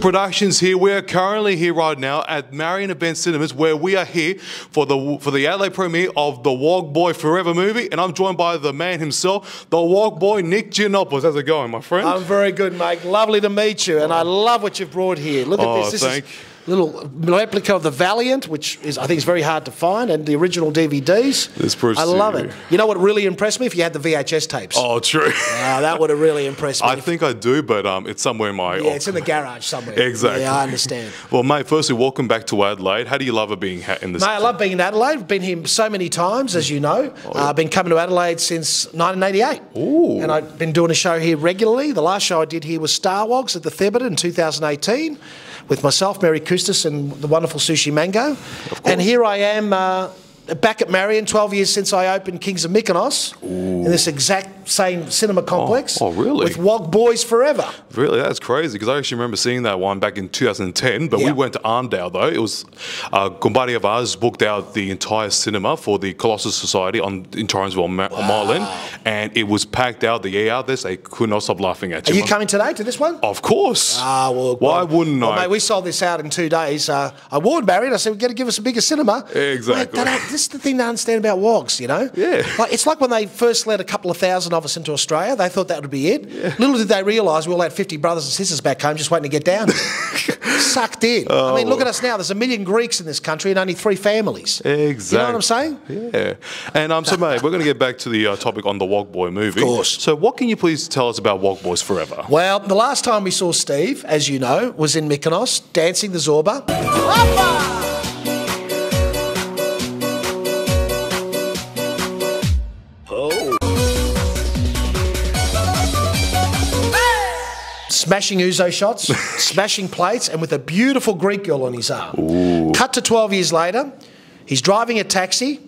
Productions here. We are currently here right now at Marion Event Cinemas, where we are here for the for the Adelaide premiere of the Wog Boy Forever movie, and I'm joined by the man himself, the Wog Boy Nick Giannopoulos. How's it going, my friend? I'm very good, mate. Lovely to meet you, and I love what you've brought here. Look at Oh, this. This is little replica of the Valiant, which is I think is very hard to find, and the original DVDs. This I love it. You know what really impressed me? If you had the VHS tapes. oh, true. That would have really impressed me. I think I do, but um, it's somewhere in my. yeah, it's in the garage somewhere. Exactly. Yeah, I understand. Well, mate, firstly, welcome back to Adelaide. How do you love it being ha- in this? Mate, I love being in Adelaide. I've been here so many times, as you know. Uh, I've been coming to Adelaide since 1988. Oh, Ooh. And I've been doing a show here regularly. The last show I did here was Star Wogs at the Theatre in 2018 with myself, Mary Coustas, and the wonderful Sushi Mango. And here I am uh, back at Marion, 12 years since I opened Kings of Mykonos in this exact same cinema complex. oh, really? With Wog Boys Forever. Really, that's crazy because I actually remember seeing that one back in 2010. But we went to Arndale though. It was uh, of ours booked out the entire cinema for the Colossus Society on in Torrensville, Ma- Marlin, and it was packed out. The out there, they could not stop laughing at you. Are you. coming today to this one? Of course. Ah, well, Why well, wouldn't well, I? Mate, we sold this out in two days. Uh, I warned Barry and I said, we've got to give us a bigger cinema. Exactly. Mate, they this is the thing to understand about WOGs, you know? Yeah. Like, it's like when they first let a couple of thousand of us into Australia, they thought that would be it. Little did they realise we all had 50 brothers and sisters back home just waiting to get down. Sucked in. I mean, look at us now. There's a million Greeks in this country and only three families. Exactly. You know what I'm saying? Yeah. And um, so, mate, we're going to get back to the uh, topic on the Wog Boy movie. Of course. So, what can you please tell us about Wog Boys Forever? Well, the last time we saw Steve, as you know, was in Mykonos, dancing the Zorba. Smashing Ouzo shots, smashing plates, and with a beautiful Greek girl on his arm. Cut to 12 years later, he's driving a taxi,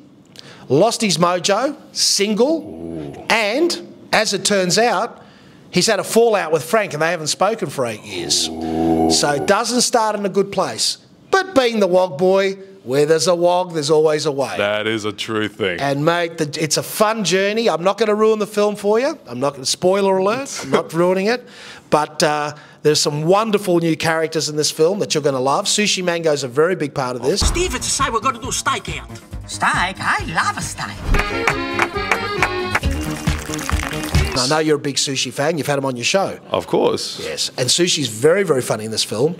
lost his mojo, single, and as it turns out, he's had a fallout with Frank and they haven't spoken for eight years. So it doesn't start in a good place. But being the Wog boy, where there's a Wog, there's always a way. That is a true thing. And mate, the, it's a fun journey. I'm not going to ruin the film for you. I'm not going to spoiler alert. I'm not ruining it. But uh, there's some wonderful new characters in this film that you're going to love. Sushi Mango is a very big part of this. Steve, it's a say we're going to do steak out. Steak? I love a steak. I know you're a big sushi fan. You've had him on your show. of course. Yes, and Sushi's very, very funny in this film.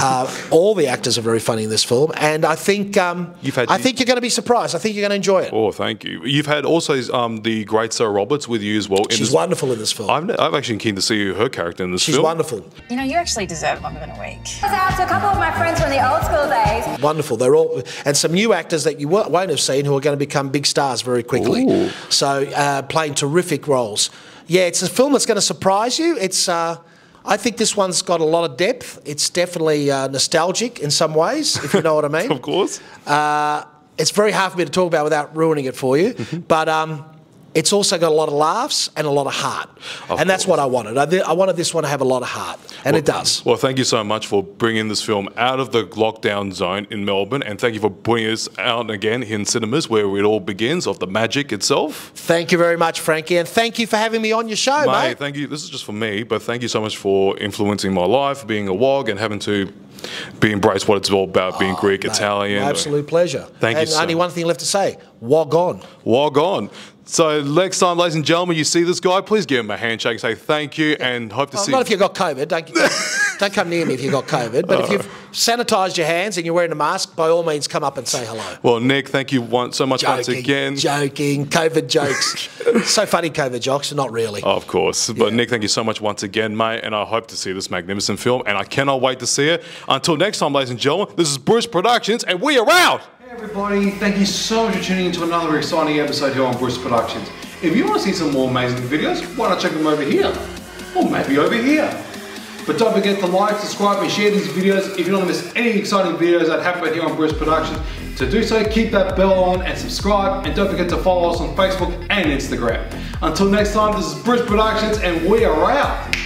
Uh, all the actors are very funny in this film, and I think um, You've had- I think you're going to be surprised. I think you're going to enjoy it. Oh, thank you. You've had also um, the great Sarah Roberts with you as well. She's this- wonderful in this film. I'm, I'm actually keen to see her character in this She's film. She's wonderful, You know, you actually deserve longer than a week. out to a couple of my friends from the old school days. wonderful. They're all and some new actors that you won't won't have seen who are going to become big stars very quickly. Ooh. So uh, playing terrific roles. Yeah, it's a film that's going to surprise you. It's. Uh, I think this one's got a lot of depth. It's definitely uh, nostalgic in some ways, if you know what I mean. Of course. Uh, it's very hard for me to talk about without ruining it for you. Mm-hmm. But um, it's also got a lot of laughs and a lot of heart. and that's what I wanted. I, I wanted this one to have a lot of heart. And it does. Well, thank you so much for bringing this film out of the lockdown zone in Melbourne, and thank you for bringing us out again in cinemas where it all begins of the magic itself. Thank you very much, Frankie. And thank you for having me on your show, Mate, mate. thank you. This is just for me, but thank you so much for influencing my life, being a wog, and having to be embraced what it's all about, being oh, Greek, Oh, Mate, Italian. absolute pleasure. Thank you and so only one thing left to say wog on. Wog on. So next time, ladies and gentlemen, you see this guy, please give him a handshake and say thank you and hope to Well, see not if you've got COVID. Don't, don't come near me if you've got COVID. But if you've sanitised your hands and you're wearing a mask, by all means, come up and say hello. Well, Nick, thank you once, so much once again. joking, COVID jokes. so funny, COVID jokes, not really. Of course. But Yeah. Nick, thank you so much once again, mate. And I hope to see this magnificent film. And I cannot wait to see it. Until next time, ladies and gentlemen, this is Briz Productions, and we are out. Everybody, thank you so much for tuning into another exciting episode here on Briz Productions. If you want to see some more amazing videos, why not check them over here? Or maybe over here. But don't forget to like, subscribe and share these videos if you don't want to miss any exciting videos that happen here on Briz Productions. To do so, keep that bell on and subscribe and don't forget to follow us on Facebook and Instagram. Until next time, this is Briz Productions and we are out.